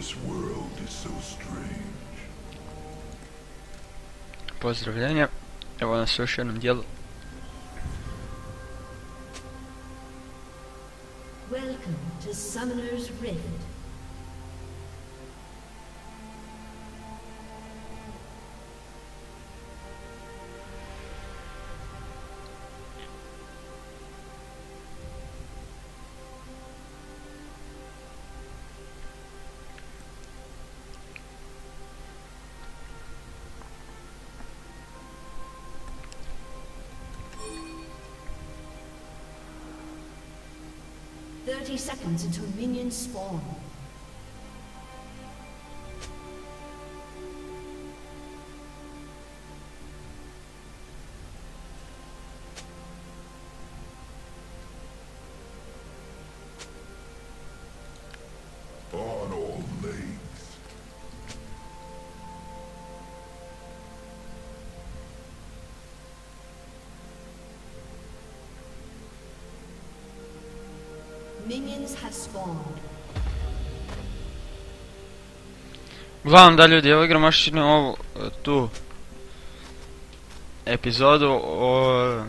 This world is so strange. Поздравления, его на. Welcome to Summoner's Rift. Seconds until minions spawn. Uglavnom da ljudi, evo igram još ovu, e, tu epizodu o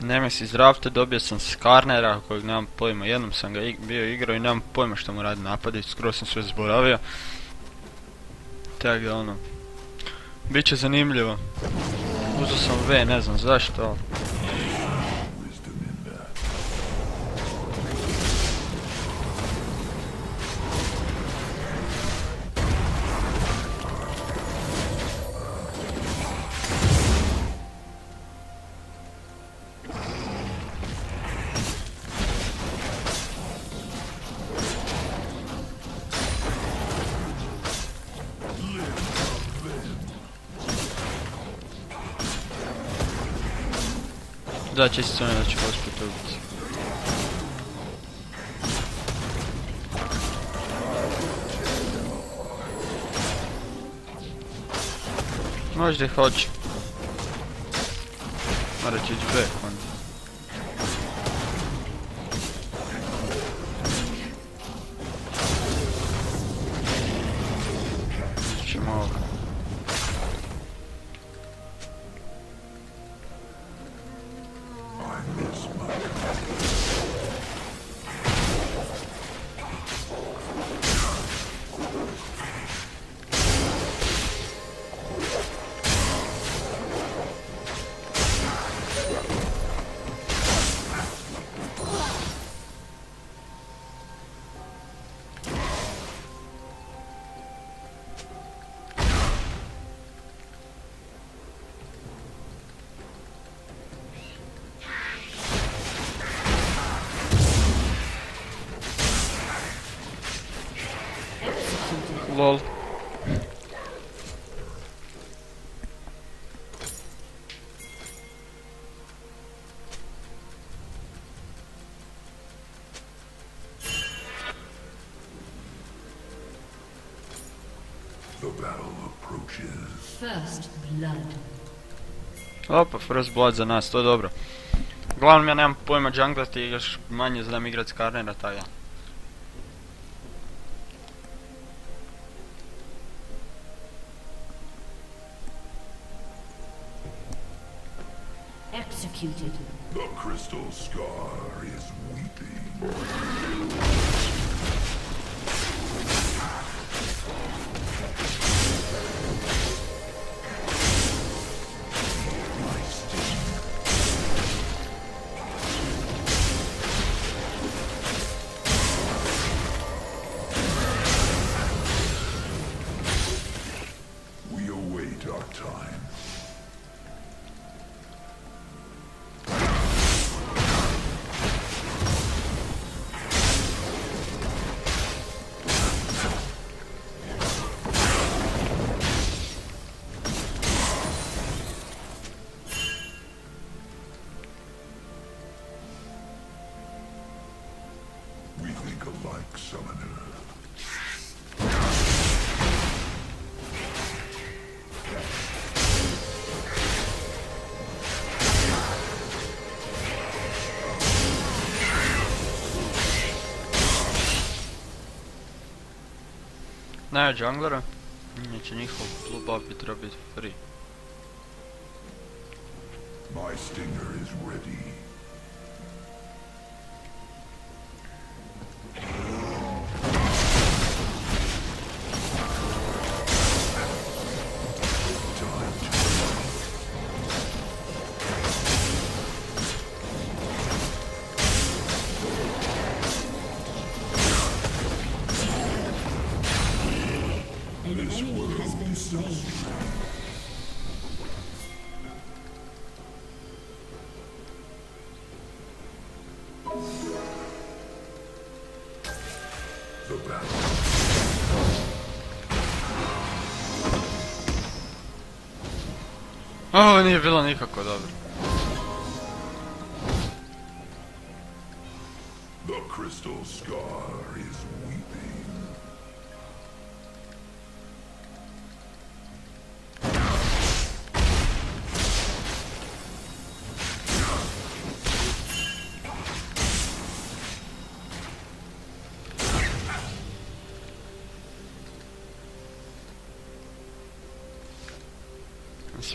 Nemesis Draftu, dobio sam Skarnera kojeg nemam pojma, jednom sam ga bio igrao i nemam pojma što mu radi napad i skoro sam sve zaboravio. Tako da ono, bit će zanimljivo. Uzeo sam V, ne znam zašto, zacząć strzelać hospitalizacji. Możdy, chodź. Możecie być, chodź. Opa, first blood za nas, to je dobro. Uglavnom ja nemam pojma junglati i još manje znam igrat Skarnera, taj ja. Executed. The crystal scar is weeping. Ne, junglera. Znači njihov blue buff bi biti free. My stinger is ready. Ovo nije bilo nikako dobro. The crystal scar is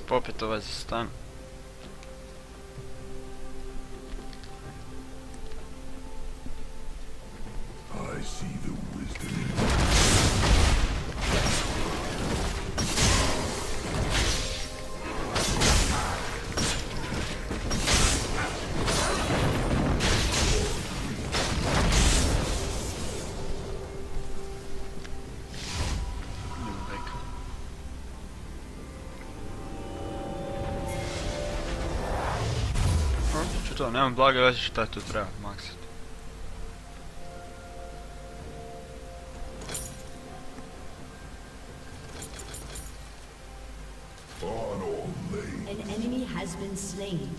попитова здесь там. To, nemam blage veze šta tu treba maksat. on all lane. An enemy has been slain.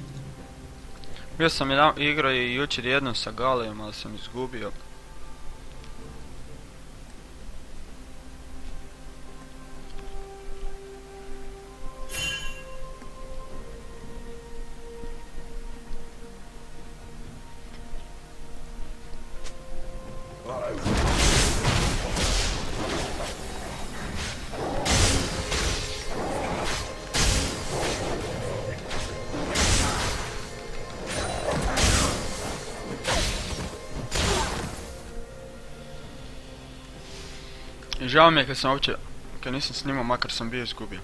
Bio sam jedan, igrao i jučer jednom sa Galijom, ali sam izgubio. Žao mi je kad sam uopće, kad nisam snimao, makar sam bio izgubio.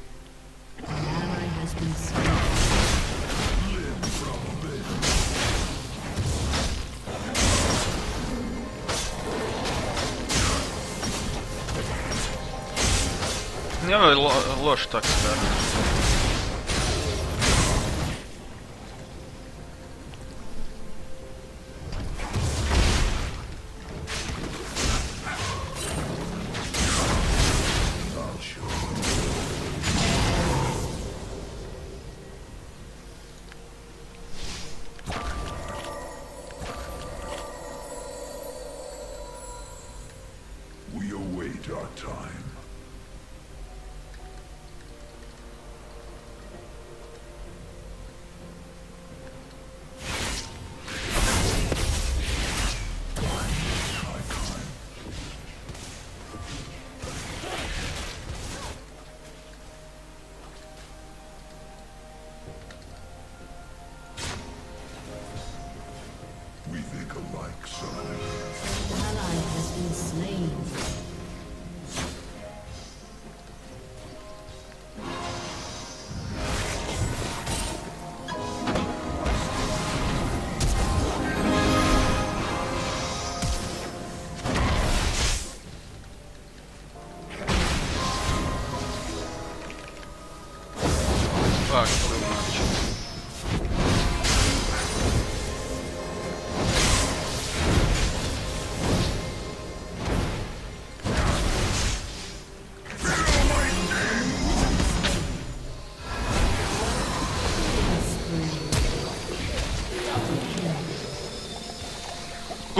Nije ovo lo, loš tak stvar.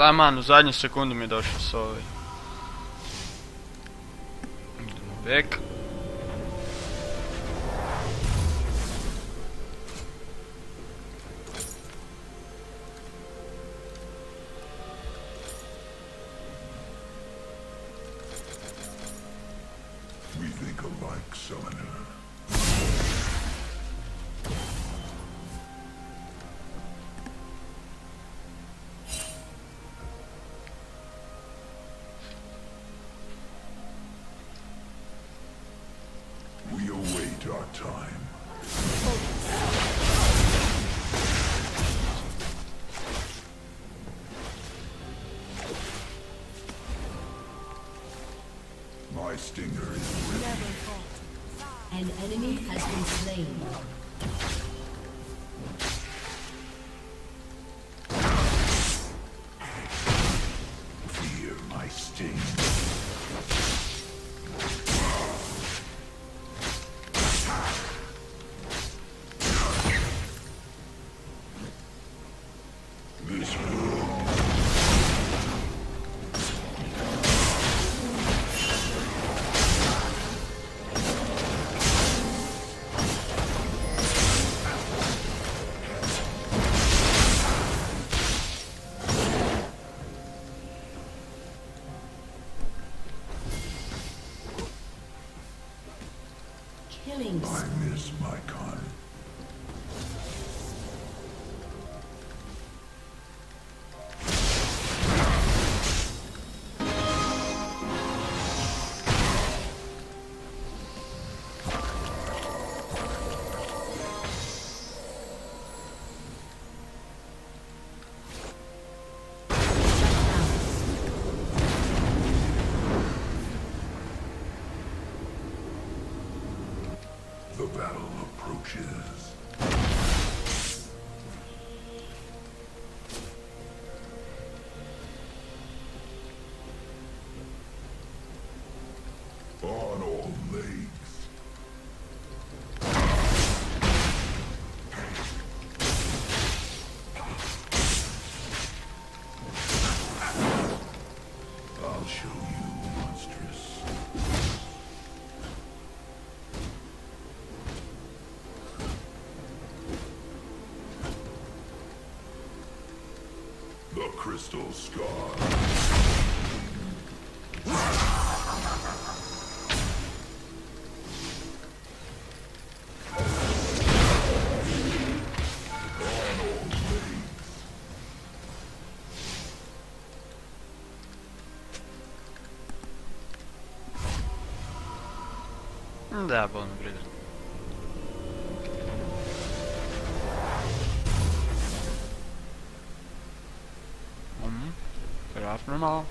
Taman, u zadnju sekundu mi je došao s ovaj. Idemo back. safety. crystal scar. That. 是吗？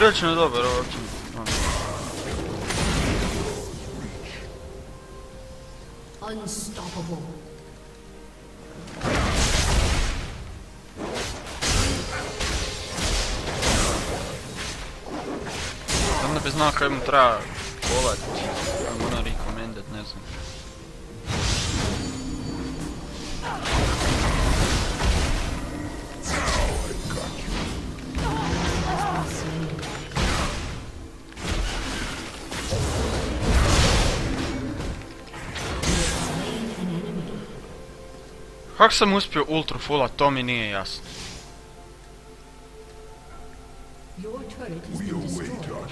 Prilično dobar ovo Unstoppable. Там написано, как им треба Kako sam uspio ultra fulla, to mi nije jasno. We await our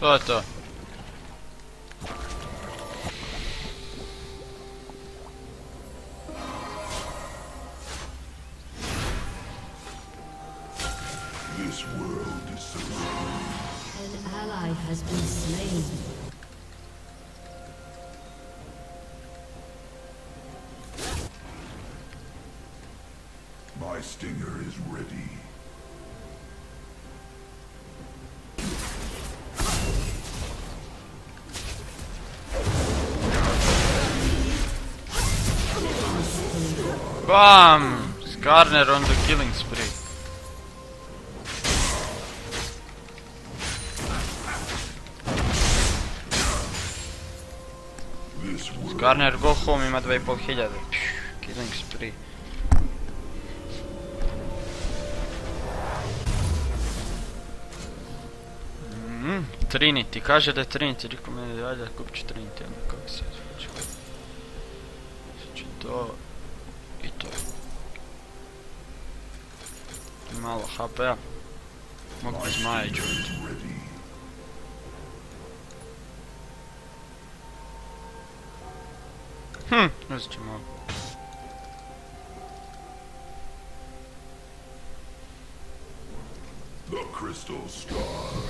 Tô, tô. Bam! Skarner on the killing spree. Skarner go home ima 2500. Pšu, Killing spree. Mm, Trinity, kaže da je Trinity, rekao meni ajde kupit ću Trinity, onda kako se zvuči. To И то. Мало хп. Мог бы знать что-нибудь. Хм, ну зачем он? The crystal star.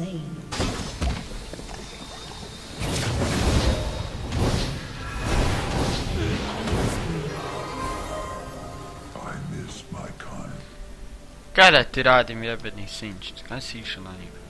slain. Cara, tirar de mim é beneficente. Cansa isso, Nanima.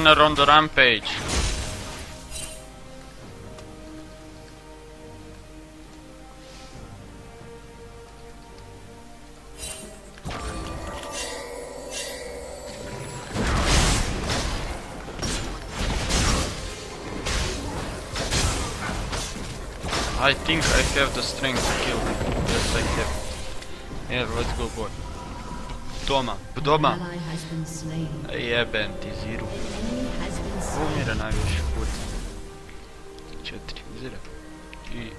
Skarner on the rampage. I think I have the strength to kill him. Yes, I have. Here, let's go, boy. Doma, doma. Jebem ti ziru. Umire najviše put. Četiri, zira. I...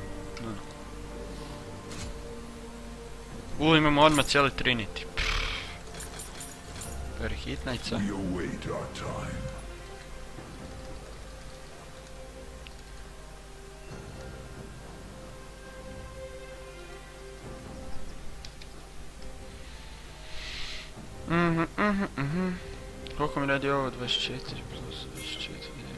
U, imamo odmah cijeli Trinity. Per делаю 24 плюс 24.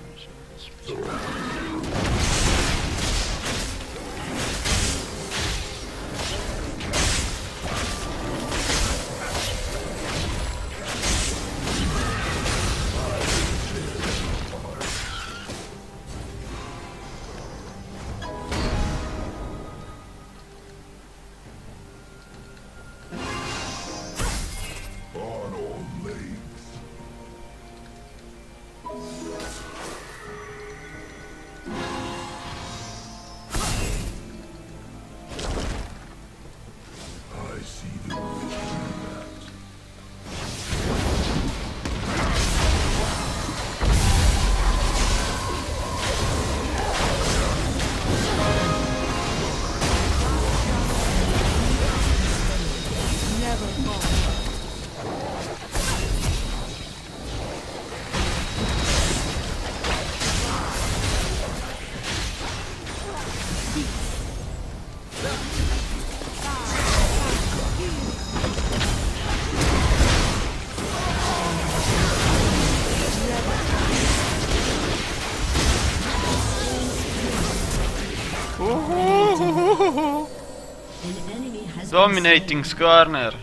Dominating. Skarner.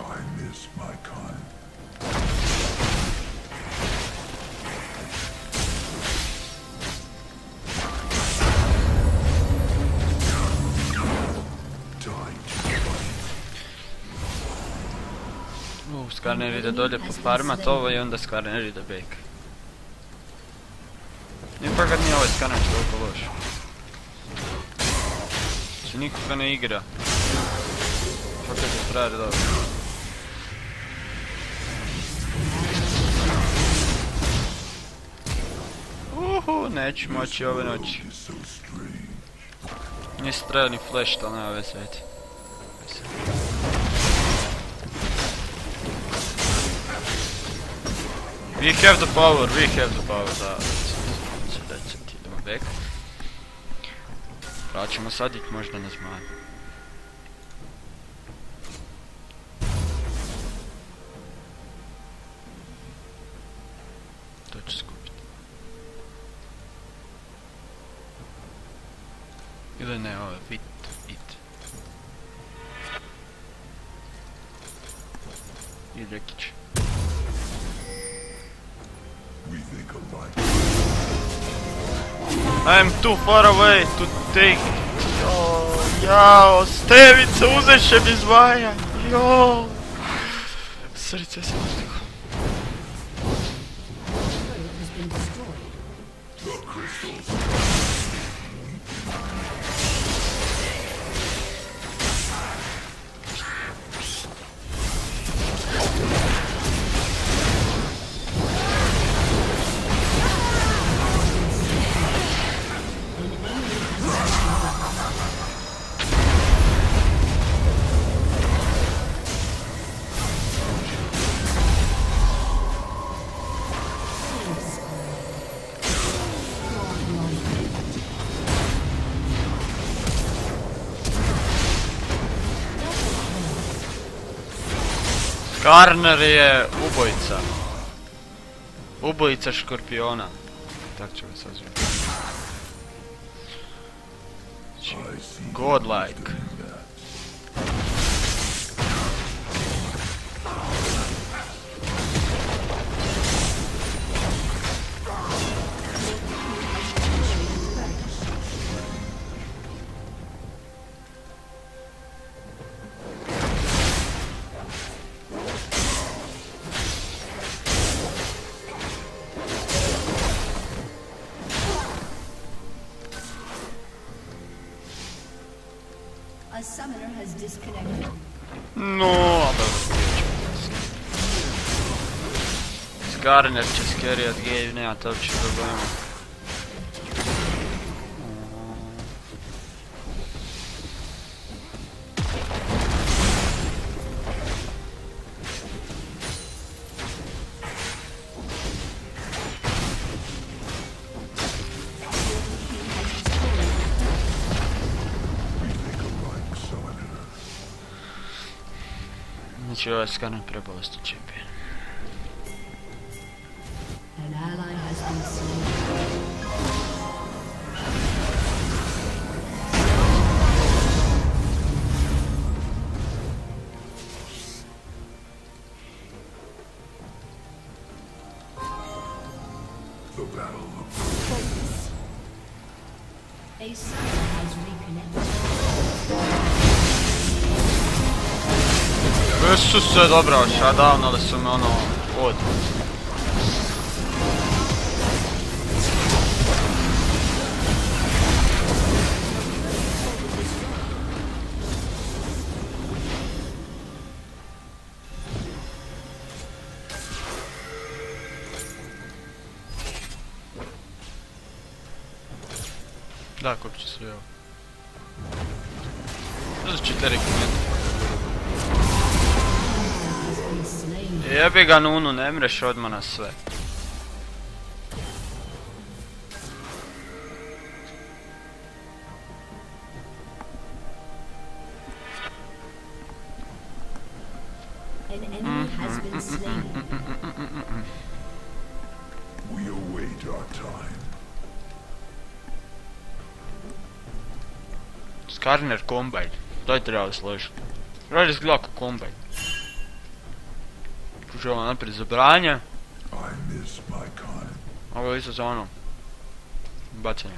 I miss my kind. Skarner ide dolje po farmat ovo i onda Skarner ide back. Ipak kad nije ovaj Skarner toliko loš. Znači nikoga ne igra. Fakat je frajer dobro. Uhu, neću moći ove noći. Nisi trebao ni flash, to nema veze, ajde. We have the power, we have the power, da. А мы садить можно не знаю. Точно купить. Или не, о, вид, вид. Или. I'm too far away to take... Jo, jao, stevica uzeše mi zmaja, jo. Srce se destroyed. The crystals. Garner je ubojica. Ubojica škorpiona. Tak ću ga. Znači, godlike. A summoner has disconnected. No a byl prostě Skarner české reagy, ne, já to určitě budeme. Oscar na proposta, tipo. Isuse, dobro, shutdownali su me ono, od. Da, će se ovo. To su četiri kmente. Jebi ga Nunu, ne mreš odmah na sve. Skarner kombajn. Dajte reāli slēžu. Radies glāku kombajn. Kombajn. Kužava naprijed za branje, I miss my kind. ovo je isto za ono. Bacanje.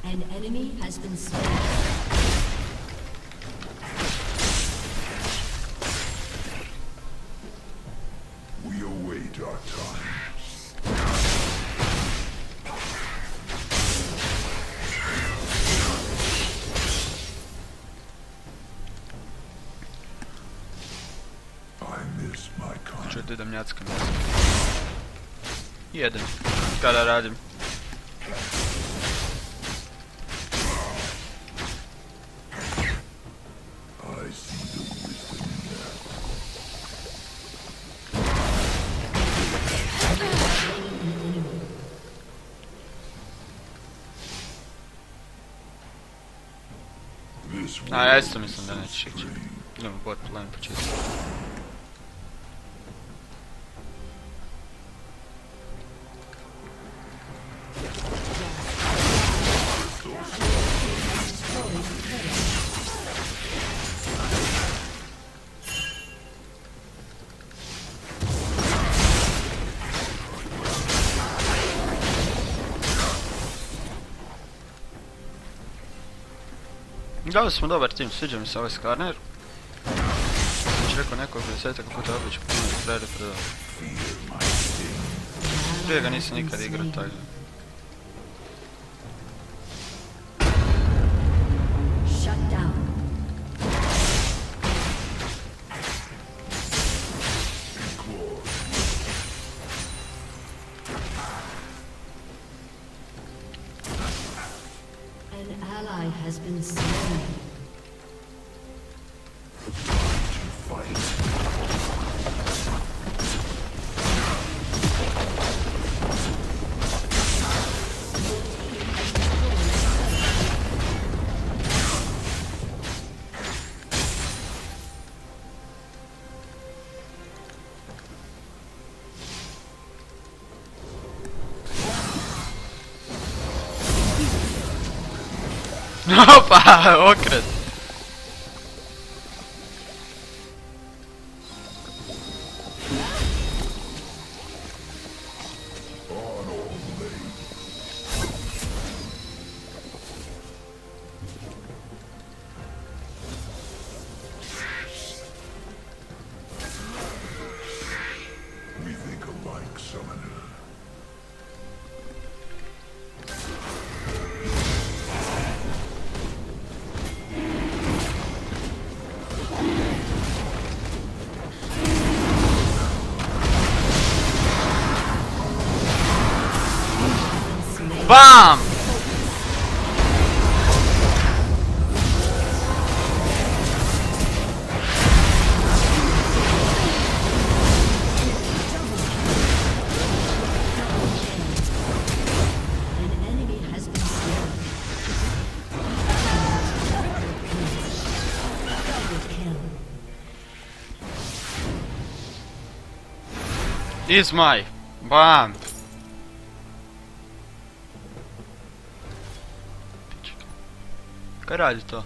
karar verdim. А, я с вами сам начать. Ну, вот план почему. Dali smo dobar tim, sviđa mi se ovaj Skarner. Već rekao nekoliko desetaka puta ću puno frere predao. Prije ga nisam nikad igrao tako. Opa, Ocras. is my bomb. Caralho.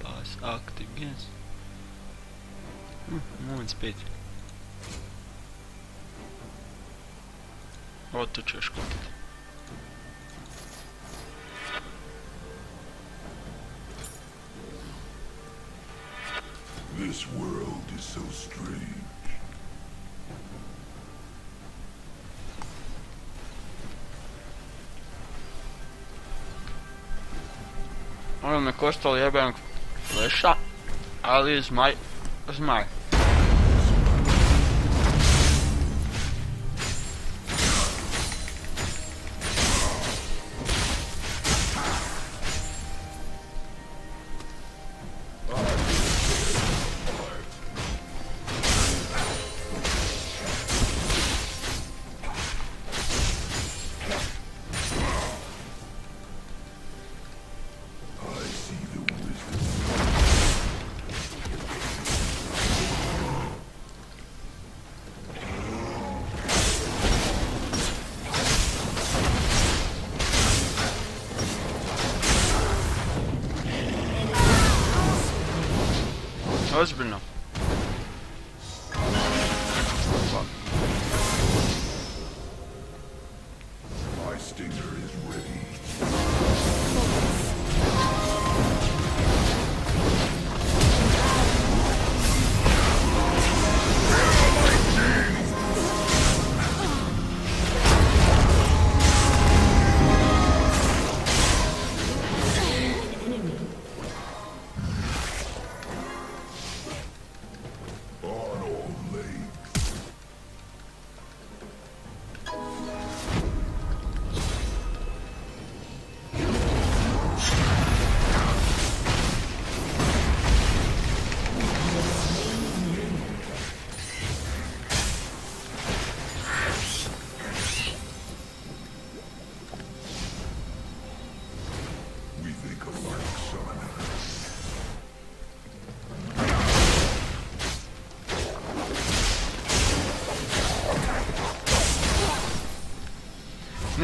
Pass active guns. Moment speed. Вот тут чешка. This world is so strange. Ovo me koštalo jebenog fleša, ali zmaj, zmaj.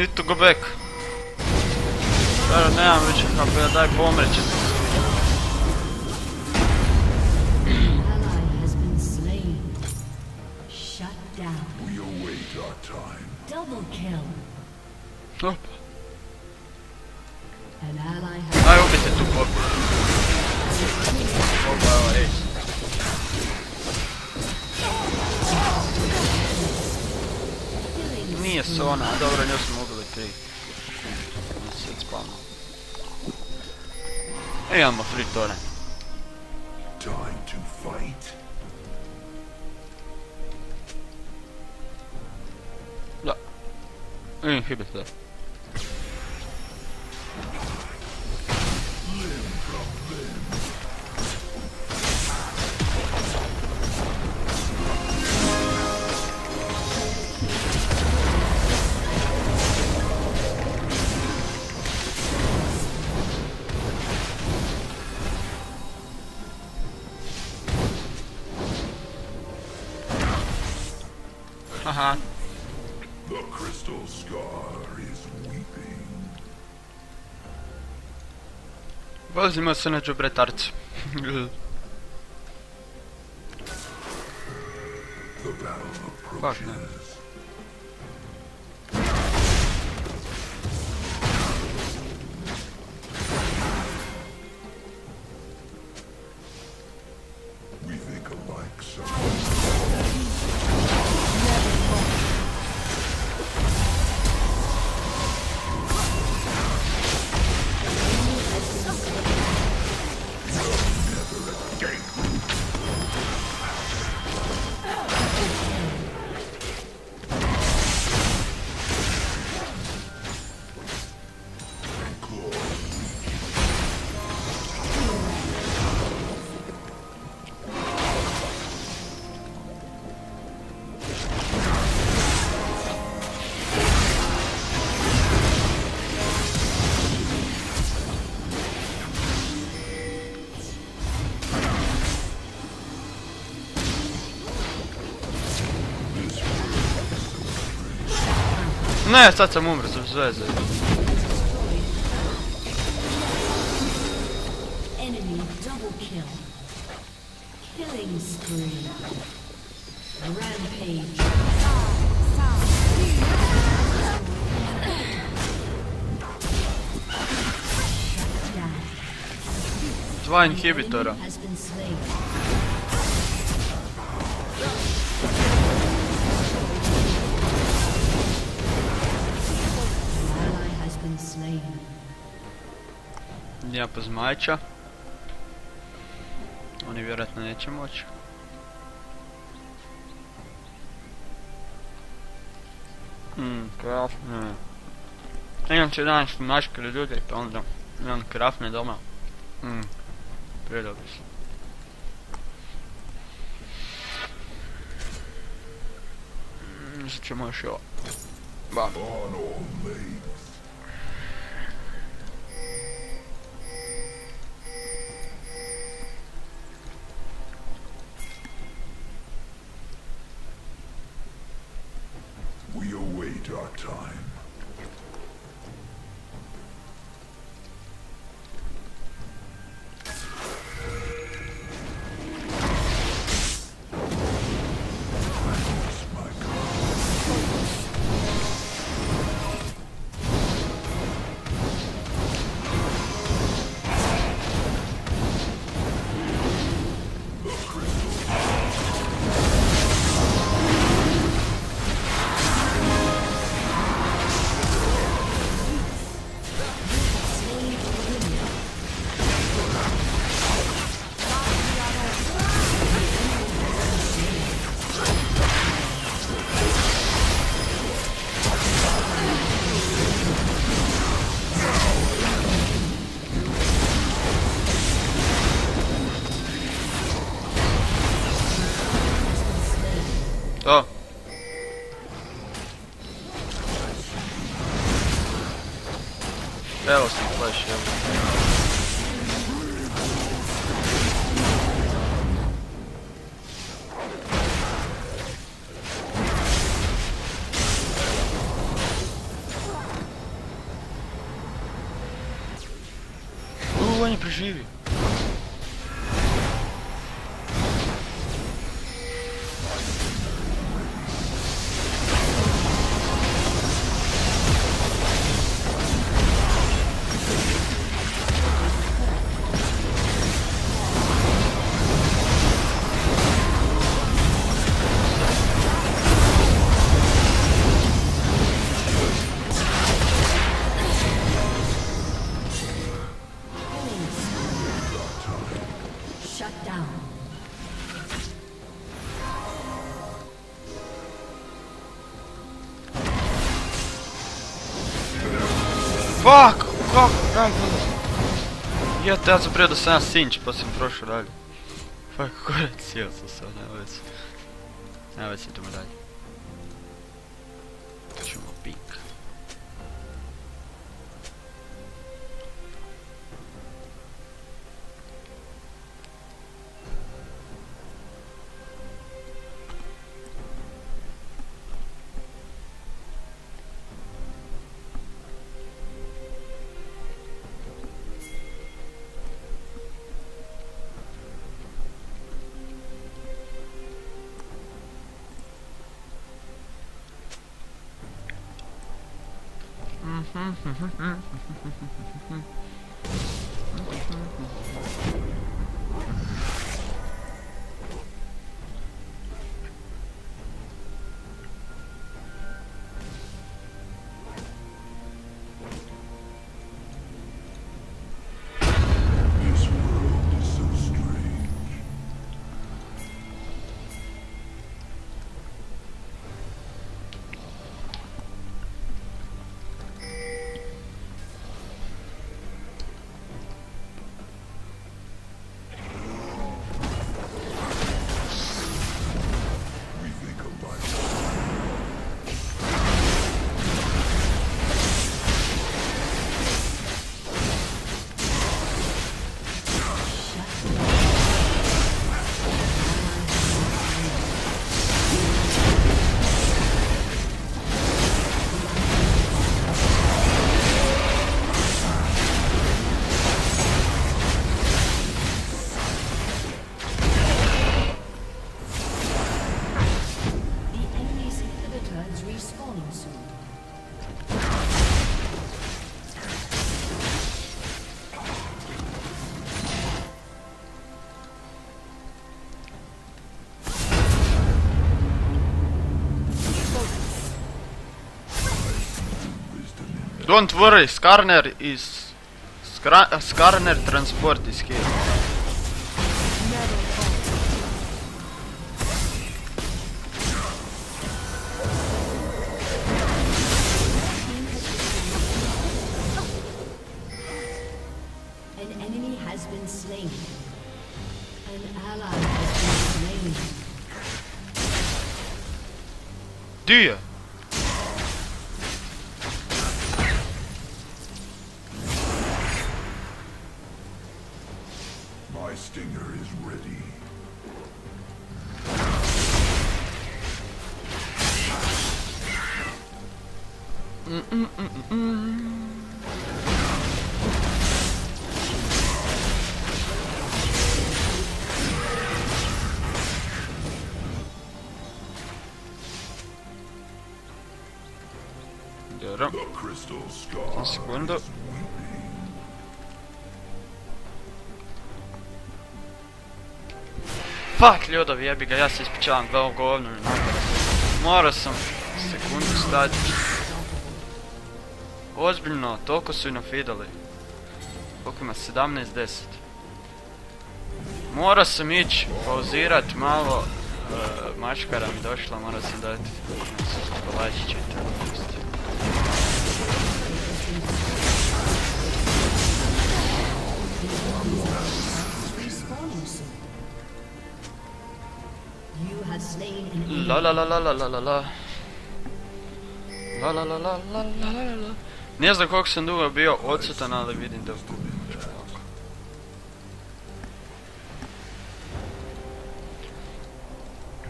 Need to go back. Staro, nemam više HP, daj pomreće. spawner. E andiamo frittore. Time to fight. لا. ايه في بس zrobimy synę dziobry tarć. N-ai stat să mă umbre, să vizueze. Ja bez Majića. Oni vjerojatno neće moći. Mmm, krasno je. Imam 11 maškari ljudi, pa onda imam krafne doma. Mmm, pridobi se. Mislim ćemo još i ovo. Bam. живі. Kako? Kako? Ja te ja sam prije da sam ja sinč pa sam prošao dalje. Fuck, kurac, sjeo sam sad, nema veze. Nema veze, idemo dalje. あっ。Don't worry, Skarner is... Skarner transport is here. Fuck, ljudovi, jebi ga, ja se ispričavam, mi napada. Morao sam sekundu stati. Ozbiljno, toliko su i nafidali. Koliko ima? 17.10. Morao sam ići pauzirat malo. e, maškara mi došla, morao sam dati. Kolačić i to. La la la la la la la la. La la la la la la la la. Ne znam koliko sam dugo bio odsutan, ali vidim da...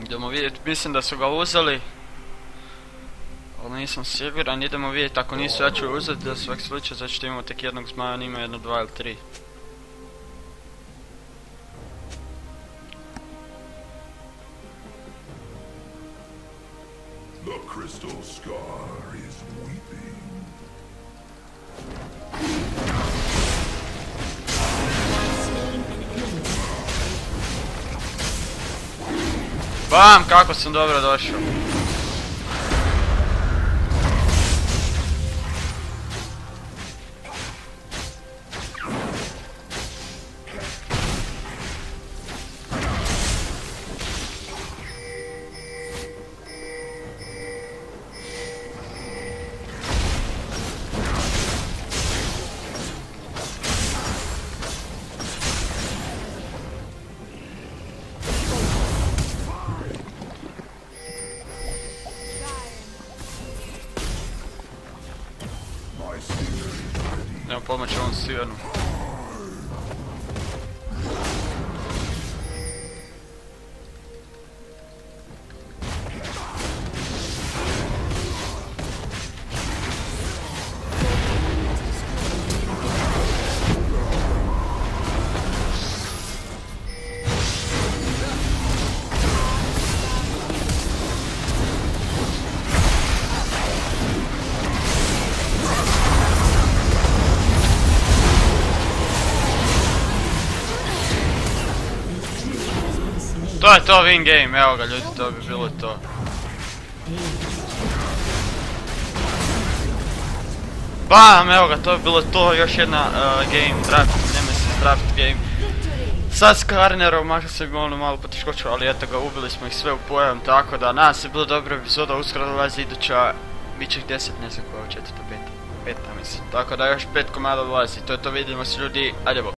Idemo vidjeti, mislim da su ga uzeli. Ali nisam siguran, idemo vidjeti, ako nisu ja ću uzeti za svak slučaj, zato što imamo tek jednog zmaja, on ima jedno, dva ili tri. Crystal scar is weeping. Bam, kako sam dobro došao. Türen. To je to win game, evo ga ljudi, to bi bilo to. Bam, evo ga, to bi bilo to, još jedna uh, game, draft, Nemesis draft game. Sad s Karnerom, makar se bi ono malo poteškoću, ali eto ga, ubili smo ih sve u pojam, tako da nadam se bilo dobra epizoda, uskoro dolazi iduća, bit će ih 10, ne znam koja, četvrta, peta, peta mislim. Tako da još pet komada dolazi, to je to, vidimo se ljudi, ajde bo.